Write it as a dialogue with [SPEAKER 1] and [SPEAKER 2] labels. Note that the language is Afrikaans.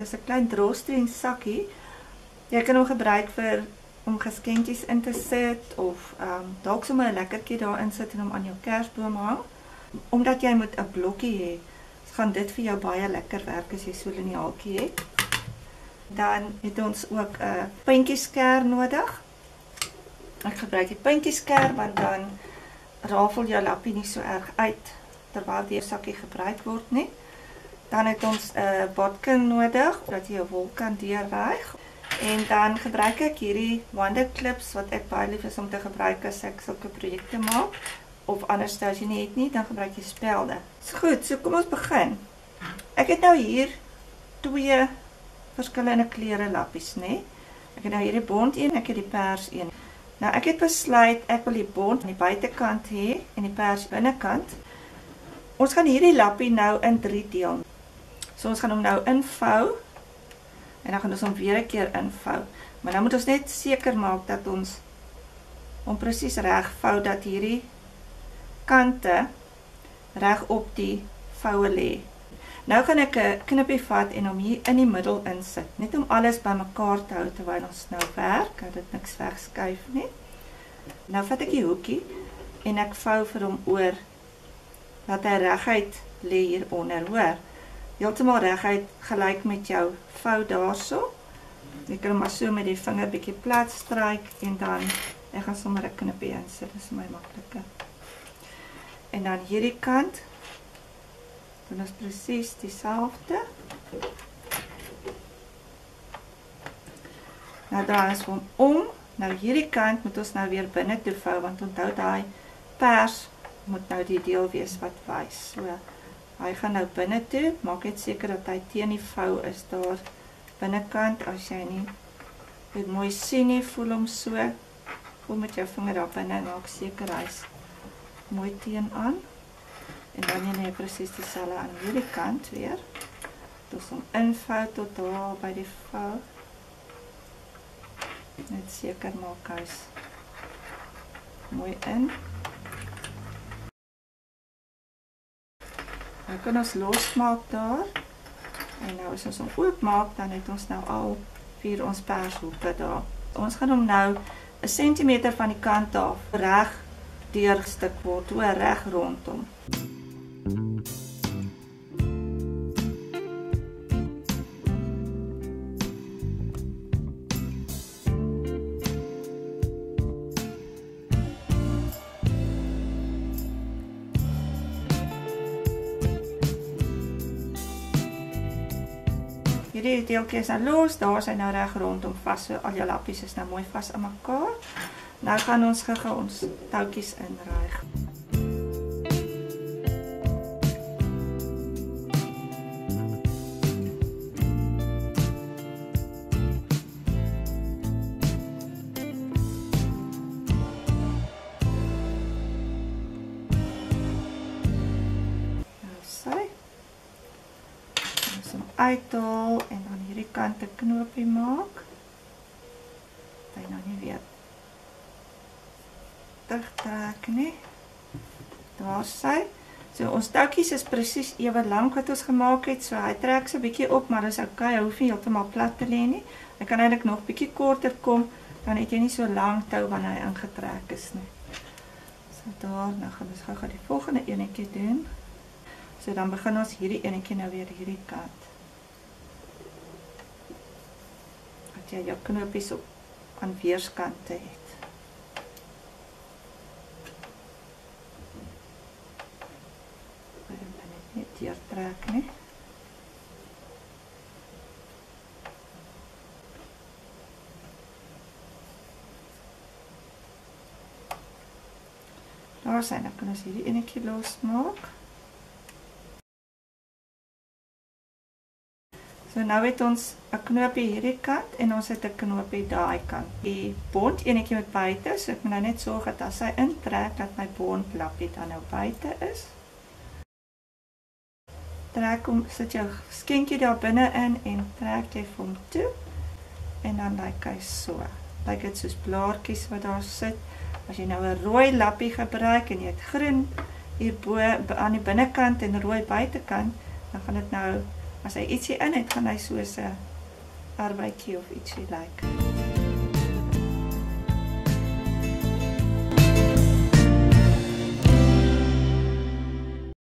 [SPEAKER 1] is 'n klein drawstring sakkie. Jy kan hom gebruik vir om geskenkies in te sit of ehm um, dalk sommer 'n lekkertjie daarin sit en hom aan jou kersboom hang. Omdat jy moet 'n blokkie hê, gaan dit vir jou baie lekker werk as jy so 'n liniaaltjie het. Dan het ons ook 'n uh, puntjiesker nodig. Ek gebruik die puntjiesker want dan rafel jou lappie nie so erg uit terwyl die sakkie gebruik word nie. Dan het ons 'n uh, botkin nodig dat jy jou wol kan deurryg. En dan gebruik ek hierdie wonder clips wat ek baie lief is om te gebruik as ek sulke projekte maak of anders as jy nie het nie, dan gebruik jy spelde. Dis goed, so kom ons begin. Ek het nou hier twee verskillende kleure lappies, nê? Ek het nou hierdie bont een, ek het die pers een. Nou ek het besluit ek wil die bont aan die buitekant hê en die pers binnekant. Ons gaan hierdie lappie nou in 3 deel. So ons gaan hom nou invou en dan gaan ons hom weer 'n keer invou. Maar nou moet ons net seker maak dat ons hom presies reg vou dat hierdie kante reg op die voue lê. Nou gaan ek 'n knippie vat en hom hier in die middel insit, net om alles bymekaar te hou terwyl ons nou werk, dat dit niks wegskuif nie. Nou vat ek die hoekie en ek vou vir hom oor dat hy reguit lê hier onder, hoor heeltemal reguit gelyk met jou vou daarso. Jy kan maar so met die vinger bietjie plat stryk en dan ek gaan sommer 'n knippie insit. Dit is my makliker. En dan hierdie kant doen ons presies dieselfde. Nou draai ons hom om. Nou hierdie kant moet ons nou weer binne toe vou want onthou daai pers moet nou die deel wees wat wys. So Hy gaan nou binne toe, maak net seker dat hy teen die vou is daar binnekant as jy nie dit mooi sien nie, voel hom so. Voel met jou vinger daar binne en maak seker hy's mooi teenoor. En dan jy net presies dieselfde aan hierdie kant weer. Dus hom invou tot daar by die vou. Net seker maak hy's mooi in. Nou kan ons losmaak daar. En nou as ons hom oopmaak, dan het ons nou al vier ons pershoeke daar. Ons gaan hom nou 'n sentimeter van die kant af reg deurstuk word, toe reg rondom. Hierdie deeltjie is nou los, daar is hy nou reg rondom vas, so al jou lappies is nou mooi vas aan mekaar. Nou gaan ons gou-gou ons toutjies inryg. Uithaal en aan hierdie kant 'n knoopie maak. Hy nou nie weer terugtrek nie. Daar sy. So ons toutjies is presies ewe lank wat ons gemaak het. So hy trek so 'n bietjie op, maar dis okay. Hy hoef nie heeltemal plat te lê nie. Hy kan eintlik nog bietjie korter kom, dan het jy nie so lank tou wanneer hy ingetrek is nie. So daar, nou gaan ons gou-gou die volgende enetjie doen. So dan begin ons hierdie enetjie nou weer hierdie kant. Jy jou knopies op aan weerskante het. Dan net nie deur trek nie. Daar sien ek kan ons hierdie enetjie losmaak. So nou het ons 'n knoopie hierdie kant en ons het 'n knoopie daai kant. Die bont enetjie met buite, so ek moet nou net sorg dat as hy intrek dat my bont lappie dan nou buite is. Trek hom, sit jou skenkie daar binne in en trek jy hom toe. En dan lyk hy so. Lyk dit soos blaartjies wat daar sit. As jy nou 'n rooi lappie gebruik en jy het groen hierbo aan die binnekant en rooi buitekant, dan gaan dit nou as hy ietsie in het, gaan hy soos 'n arbeidjie of ietsie lyk. Like.